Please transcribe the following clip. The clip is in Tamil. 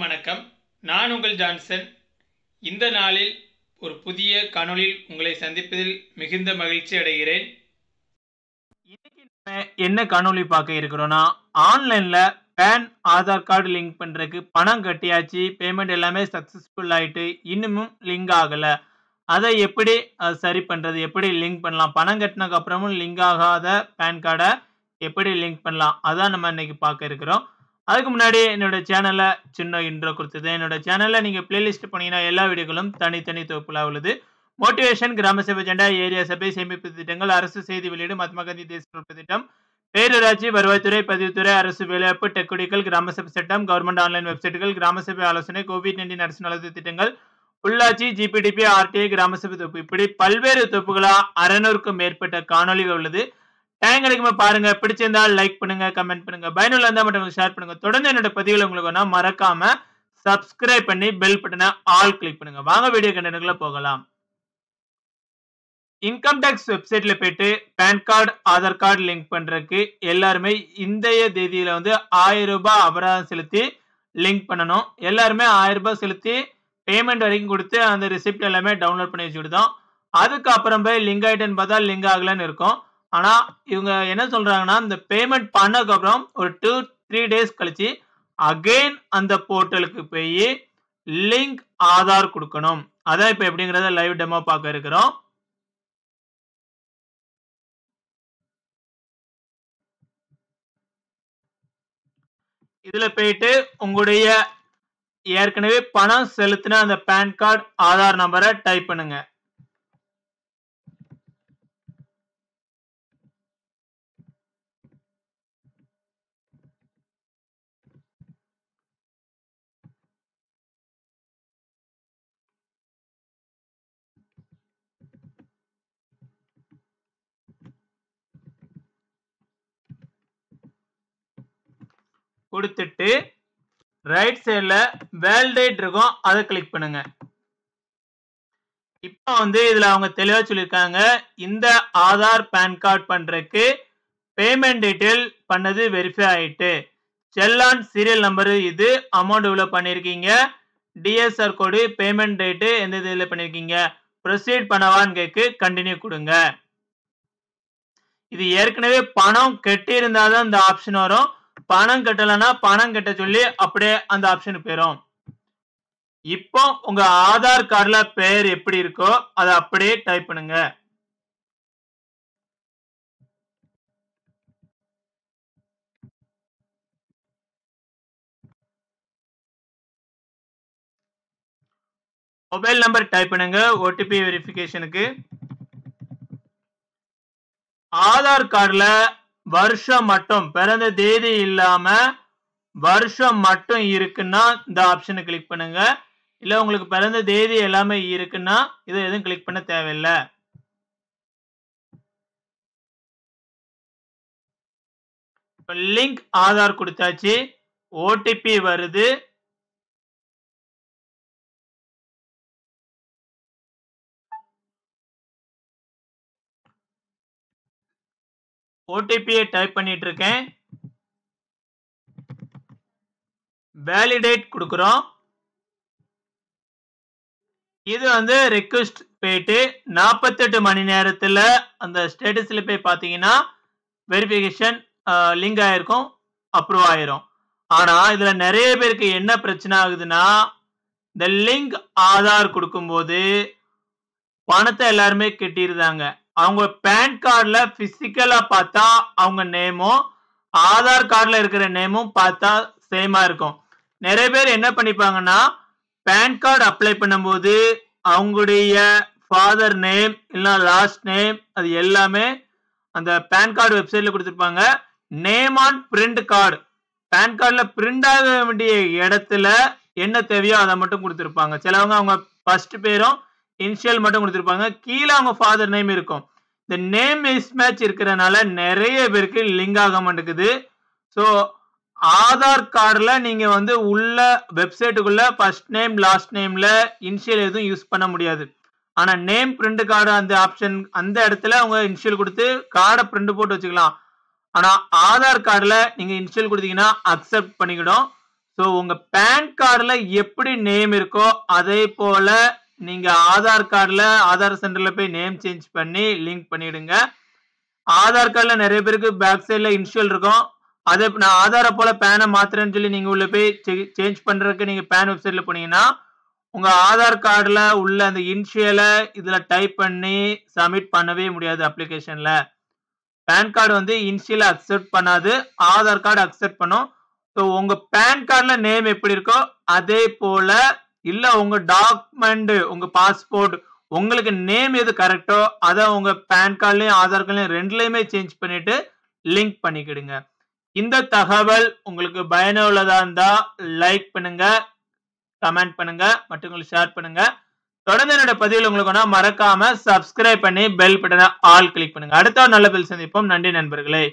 வணக்கம். நான் உங்கள் ஜான்சன். இந்த நாளில் ஒரு புதிய காணொளியில் உங்களை சந்திப்பதில் மிகுந்த மகிழ்ச்சி அடைகிறேன். இன்னைக்கு நம்ம என்ன காணொளி பார்க்க இருக்கிறோன்னா ஆன்லைன்ல பேன் ஆதார் கார்டு லிங்க் பண்றதுக்கு பணம் கட்டியாச்சு பேமெண்ட் எல்லாமே சக்சஸ்ஃபுல் ஆயிட்டு இன்னமும் லிங்க் ஆகல. அதை எப்படி சரி பண்றது எப்படி லிங்க் பண்ணலாம்? பணம் கட்டினதுக்கு அப்புறமும் லிங்க் ஆகாத பேன் கார்டை எப்படி லிங்க் பண்ணலாம்? அதான் நம்ம இன்னைக்கு பார்க்க இருக்கிறோம். அதுக்கு முன்னாடி என்னோட சேனலை சின்ன இன்ட்ரோ கொடுத்தது. என்னோட சேனலில் நீங்கள் பிளேலிஸ்ட் பண்ணீங்கன்னா எல்லா வீடியோக்களும் தனித்தனி தொகுப்புலாக உள்ளது. மோட்டிவேஷன் கிராம சபை ஜெண்டா ஏரியா சபை சேமிப்பு திட்டங்கள் அரசு செய்தி வெளியீடு மகாத்மா காந்தி தேசிய திட்டம் பேரூராட்சி வருவாய்த்துறை பதிவுத்துறை அரசு வேலைவாய்ப்பு டெக்குடிக்கல் கிராம சபை சட்டம் கவர்மெண்ட் ஆன்லைன் வெப்சைட்டுகள் கிராம சபை ஆலோசனை கோவிட் நைன்டீன் அரசு நலத்து திட்டங்கள் உள்ளாட்சி ஜிபிடிபி ஆர்டிஐ கிராம சபை தொகுப்பு. இப்படி பல்வேறு தொகுப்புகளாக அறநூறுக்கும் மேற்பட்ட காணொளிகள் உள்ளது. டைம் கிடைக்குமா பாருங்க. பிடிச்சிருந்தால் லைக் பண்ணுங்க கமெண்ட் பண்ணுங்க. பயனுள்ள இருந்தால் மட்டும் ஷேர் பண்ணுங்க. தொடர்ந்து என்னோட பதிவில் உங்களுக்கு வேணா மறக்காம சப்ஸ்கிரைப் பண்ணி பெல் பட்டனை ஆல் கிளிக் பண்ணுங்க. வாங்க வீடியோ கண்டனுக்குள்ள போகலாம். இன்கம் டேக்ஸ் வெப்சைட்ல போயிட்டு PAN card Aadhaar card link பண்றதுக்கு எல்லாருமே இந்தைய தேதியில வந்து ஆயிரம் ரூபாய் அபராதம் செலுத்தி லிங்க் பண்ணணும். எல்லாருமே ஆயிரம் ரூபாய் செலுத்தி பேமெண்ட் வரைக்கும் கொடுத்து அந்த ரிசிப்ட் எல்லாமே டவுன்லோட் பண்ணி வச்சுக்கிட்டோம் அதுக்கப்புறம் போய் லிங்க் ஆயிட்டுன்னு பார்த்தா லிங்க் ஆகலன்னு இருக்கும். ஆனா இவங்க என்ன சொல்றாங்கன்னா இந்த பேமெண்ட் பண்ணதுக்கு அப்புறம் ஒரு டூ த்ரீ டேஸ் கழிச்சு அகைன் அந்த போர்ட்டலுக்கு போய் லிங்க் ஆதார் கொடுக்கணும். அதான் இப்போ எப்படிங்கிறத லைவ் டெமோ பார்க்க இருக்கிறோம். இதுல போயிட்டு உங்களுடைய ஏற்கனவே பணம் செலுத்தின அந்த பேன் கார்டு ஆதார் நம்பரை டைப் பண்ணுங்க. கொடுத்துட்டு ரைட் சைடில் வேல்டேட் இருக்கும். அதை கிளிக் பண்ணுங்க. இப்போ வந்து இதில் அவங்க தெளிவாக சொல்லியிருக்காங்க. இந்த ஆதார் பேன் கார்டு பண்ணுறதுக்கு பேமெண்ட் டீட்டெயில் பண்ணது வெரிஃபை ஆகிட்டு செல்லான் சீரியல் நம்பரு இது அமௌண்ட் இவ்வளோ பண்ணியிருக்கீங்க டிஎஸ்ஆர் கோடு பேமெண்ட் டேட்டு எந்த இதில் பண்ணியிருக்கீங்க ப்ரொசீட் பண்ணவான்னு கேட்கு கண்டினியூ கொடுங்க. இது ஏற்கனவே பணம் கட்டியிருந்தால் தான் இந்த ஆப்ஷன் வரும். பணம் கட்டலைன்னா பணம் கட்ட சொல்லி அப்படியே அந்த ஆப்ஷனுக்கு போயிடும் இப்போ உங்க ஆதார் கார்டுல பேர் எப்படி இருக்கோ அதை அப்படியே டைப் பண்ணுங்க. மொபைல் நம்பர் டைப் பண்ணுங்க ஓடிபி வெரிஃபிகேஷனுக்கு ஆதார் கார்டுல வருஷம் மட்டும் பிறந்த தேதி இல்லாம வருஷம் மட்டும் இருக்குன்னா இந்த ஆப்ஷனை கிளிக் பண்ணுங்க. இல்ல உங்களுக்கு பிறந்த தேதி எல்லாமே இருக்குன்னா இதை எதுவும் கிளிக் பண்ண தேவையில்லை. லிங்க் ஆதார் கொடுத்தாச்சு. ஓடிபி வருது. ஓடிபியை டைப் பண்ணிட்டு இருக்கேன் வேலிடேட் கொடுக்குறோம். இது வந்து ரெக்வஸ்ட் போயிட்டு நாற்பத்தெட்டு மணி நேரத்தில் அந்த ஸ்டேட்டஸில் போய் பார்த்தீங்கன்னா வெரிஃபிகேஷன் லிங்க் ஆகிருக்கும் அப்ரூவ் ஆயிரும். ஆனால் இதில் நிறைய பேருக்கு என்ன பிரச்சனை ஆகுதுன்னா இந்த லிங்க் ஆதார் கொடுக்கும்போது பணத்தை எல்லாருமே கட்டியிருந்தாங்க. அவங்க பேன் கார்டில் ஃபிசிக்கலாக பார்த்தா அவங்க நேமும் ஆதார் கார்டில் இருக்கிற நேமும் பார்த்தா சேமாக இருக்கும். நிறைய பேர் என்ன பண்ணிப்பாங்கன்னா பேன் கார்டு அப்ளை பண்ணும்போது அவங்களுடைய ஃபாதர் நேம் இல்லைனா லாஸ்ட் நேம் அது எல்லாமே அந்த பேன் கார்டு வெப்சைட்டில் கொடுத்துருப்பாங்க. Name on print card PAN கார்டில் பிரிண்ட் ஆக வேண்டிய இடத்துல என்ன தேவையோ அதை மட்டும் கொடுத்துருப்பாங்க. சிலவங்க அவங்க ஃபர்ஸ்ட் பேரும் இனிஷியல் மட்டும் கொடுத்துருப்பாங்க. கீழே அவங்க ஃபாதர் நேம் இருக்கும். இந்த நேம் மிஸ்மேட்ச் இருக்கிறனால நிறைய பேருக்கு லிங்க் ஆக மாட்டேங்குது. ஸோ ஆதார் கார்டில் நீங்கள் வந்து உள்ள வெப்சைட்டுக்குள்ள ஃபர்ஸ்ட் நேம் லாஸ்ட் நேமில் இனிஷியல் எதுவும் யூஸ் பண்ண முடியாது. ஆனால் நேம் பிரிண்ட் கார்டு அந்த ஆப்ஷன் அந்த இடத்துல அவங்க இனிஷியல் கொடுத்து கார்டை பிரிண்ட் போட்டு வச்சுக்கலாம். ஆனால் ஆதார் கார்டில் நீங்கள் இனிஷியல் கொடுத்தீங்கன்னா அக்செப்ட் பண்ணிக்கிடும். ஸோ உங்கள் பேன் கார்டில் எப்படி நேம் இருக்கோ அதே போல் நீங்க ஆதார் கார்டுல ஆதார் சென்டர்ல போய் நேம் சேஞ்ச் பண்ணி லிங்க் பண்ணிடுங்க. ஆதார் கார்டில் நிறைய பேருக்கு பேக் சைடில் இன்ஷியல் இருக்கும். அதே நான் ஆதாரை போல பேனை மாத்துறேன்னு சொல்லி நீங்கள் உள்ள போய் சேஞ்ச் பண்ணுறதுக்கு நீங்கள் பேன் வெப்சைட்ல போனீங்கன்னா உங்கள் ஆதார் கார்டில் உள்ள அந்த இன்ஷியலை இதில் டைப் பண்ணி சப்மிட் பண்ணவே முடியாது அப்ளிகேஷனில் பேன் கார்டு வந்து இன்ஷியலை அக்செப்ட் பண்ணாது ஆதார் கார்டு அக்செப்ட் பண்ணும். ஸோ உங்கள் பேன் கார்டில் நேம் எப்படி இருக்கோ அதே போல் இல்ல உங்க டாக்குமெண்ட் உங்க பாஸ்போர்ட் உங்களுக்கு நேம் எது கரெக்டோ அதை உங்க பேன் கார்டுலையும் ஆதார் கார்டுலயும் ரெண்டுலயுமே சேஞ்ச் பண்ணிட்டு லிங்க் பண்ணிக்கிடுங்க. இந்த தகவல் உங்களுக்கு பயனுள்ளதா இருந்தா லைக் பண்ணுங்க கமெண்ட் பண்ணுங்க மற்றவங்களுக்கு ஷேர் பண்ணுங்க. தொடர்ந்து என்னோட பதிவில் உங்களுக்கு வேணா மறக்காம சப்ஸ்கிரைப் பண்ணி பெல் பட்டனை ஆல் கிளிக் பண்ணுங்க. அடுத்த ஒரு நல்ல பதில் சந்திப்போம். நன்றி நண்பர்களே.